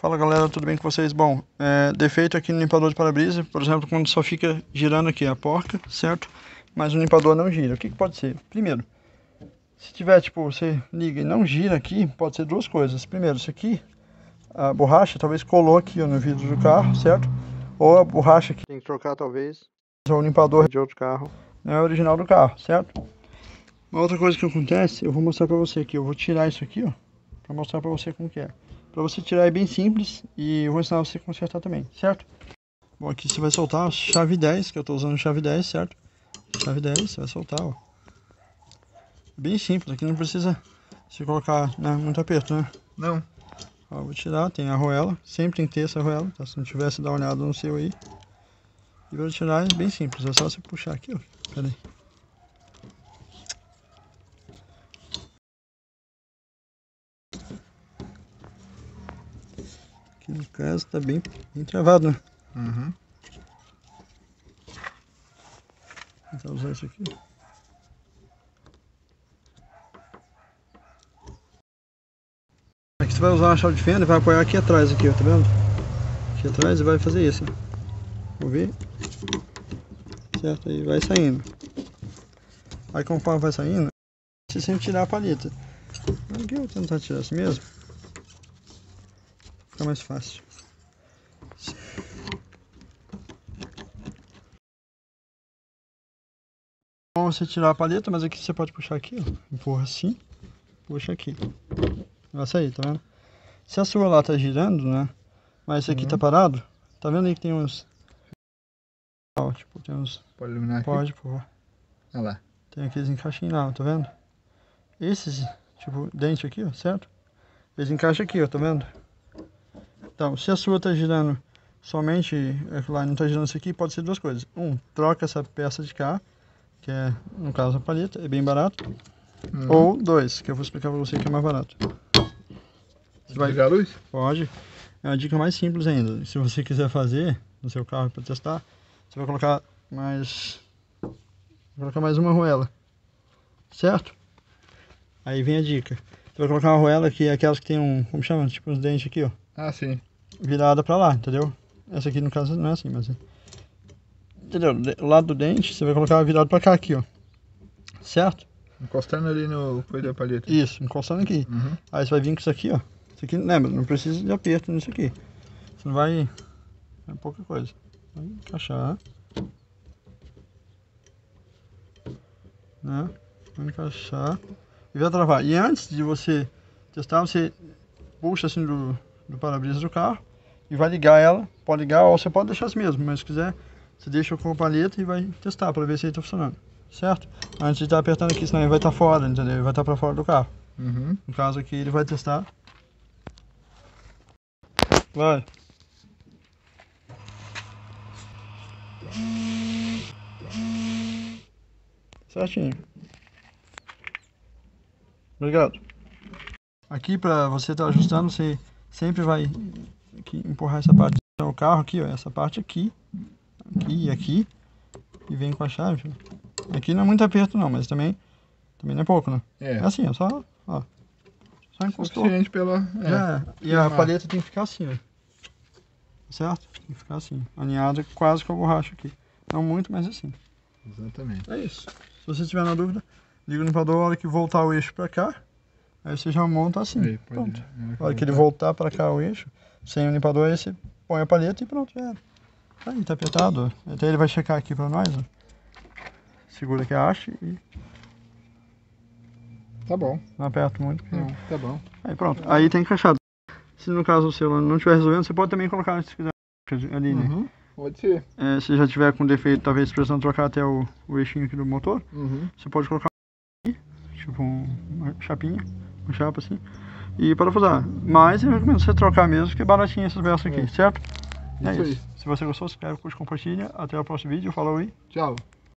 Fala galera, tudo bem com vocês? Bom, é, defeito aqui no limpador de para-brisa, por exemplo, quando só fica girando aqui a porca, certo? Mas o limpador não gira. O que, que pode ser? Primeiro, se tiver, tipo, você liga e não gira aqui, pode ser duas coisas. Primeiro, isso aqui, a borracha talvez colou aqui ó, no vidro do carro, certo? Ou a borracha aqui tem que trocar talvez, ou o limpador de outro carro, não é original do carro, certo? Uma outra coisa que acontece, eu vou mostrar pra você aqui, eu vou tirar isso aqui, ó, pra mostrar pra você como que é. Pra você tirar é bem simples e eu vou ensinar você a consertar também, certo? Bom, aqui você vai soltar a chave 10, que eu tô usando chave 10, certo? Chave 10, você vai soltar, ó. Bem simples, aqui não precisa se colocar né, muito aperto, né? Não. Ó, vou tirar, tem a arruela, sempre tem que ter essa arruela, tá? Se não tivesse, dá uma olhada no seu aí. E para tirar é bem simples, é só você puxar aqui, ó. Pera aí. Aqui no caso tá bem, bem travado, né? Uhum. Vou tentar usar isso aqui. Aqui você vai usar uma chave de fenda e vai apoiar aqui atrás, aqui, ó, tá vendo? Aqui atrás e vai fazer isso. Vou ver. Certo, aí vai saindo. Aí conforme vai saindo, você sempre tirar a palheta. Aqui eu vou tentar tirar assim mesmo. Fica mais fácil. Bom você tirar a palheta, mas aqui você pode puxar aqui, ó. Empurra assim, puxa aqui. Vai sair, tá vendo? Se a sua lá tá girando, né? Mas esse aqui tá parado, tá vendo aí que tem uns... Ó, tipo, tem uns... Pode iluminar aqui? Pode, pô. Olha lá. Tem aqueles encaixinhos lá, tá vendo? Esses, tipo, dente aqui, ó, certo? Eles encaixam aqui, ó, tá vendo? Então, se a sua tá girando somente, é lá não tá girando isso aqui, pode ser duas coisas. Um, troca essa peça de cá, que é, no caso, a palheta, é bem barato. Uhum. Ou dois, que eu vou explicar pra você que é mais barato. Você vai, Ligar a luz? pode. É uma dica mais simples ainda. Se você quiser fazer no seu carro para testar, você vai colocar mais vai colocar mais uma arruela. Certo? Aí vem a dica. Você vai colocar uma arruela que é aquelas que tem um, como chama? Tipo uns dentes aqui, ó, Ah, sim. Virada para lá, entendeu? Essa aqui no caso não é assim, mas é. Entendeu? O lado do dente, você vai colocar virado para cá aqui, ó. Certo? Encostando ali no coelho da palheta. Isso, encostando aqui. Uhum. Aí você vai vir com isso aqui, ó. Isso aqui, lembra, não precisa de aperto nisso aqui. Você não vai... É pouca coisa. Vai encaixar. Né? Vai encaixar. E vai travar. E antes de você testar, você puxa assim do, do para-brisa do carro. E vai ligar ela. Pode ligar ou você pode deixar assim mesmo. Mas se quiser, você deixa com a palheta e vai testar para ver se ele está funcionando. Certo? Antes de estar apertando aqui, senão ele vai estar fora, entendeu? Ele vai estar para fora do carro. Uhum. No caso aqui ele vai testar. Vai. Certinho. Obrigado. Aqui para você estar ajustando, você sempre vai aqui, empurrar essa parte do carro aqui, ó, essa parte aqui, aqui e aqui, e vem com a chave. Aqui não é muito aperto não, mas também, também não é pouco, né? É. É assim, ó, só, ó. Só encostou. Suficiente pela. É. Já é. E a Firmar. palheta tem que ficar assim, ó. Certo? Tem que ficar assim. Alinhada quase com a borracha aqui. Não muito, mas assim. Exatamente. É isso. Se você tiver na dúvida, liga o limpador, a hora que voltar o eixo pra cá, aí você já monta assim. Aí, pronto. é, A hora que ele voltar. pra cá o eixo, sem o limpador, aí você põe a palheta e pronto, já era. Aí, tá apertado. Até ele vai checar aqui pra nós, ó. Segura aqui a haste e Tá bom. não aperta muito. porque- Não, tá bom. Aí pronto, aí tá encaixado. Se no caso o seu não estiver resolvendo, você pode também colocar se quiser ali, né? Uhum. Pode ser. É, se já tiver com defeito, talvez precisando trocar até o, o eixinho aqui do motor, Uhum. você pode colocar aqui, tipo um- uma chapinha, uma chapa assim, e parafusar. Mas eu recomendo você trocar mesmo, que é baratinho essas peças aqui, É. certo? É Isso isso. aí. Se você gostou, se inscreve, curte, compartilha. Até o próximo vídeo. Falou aí. Tchau.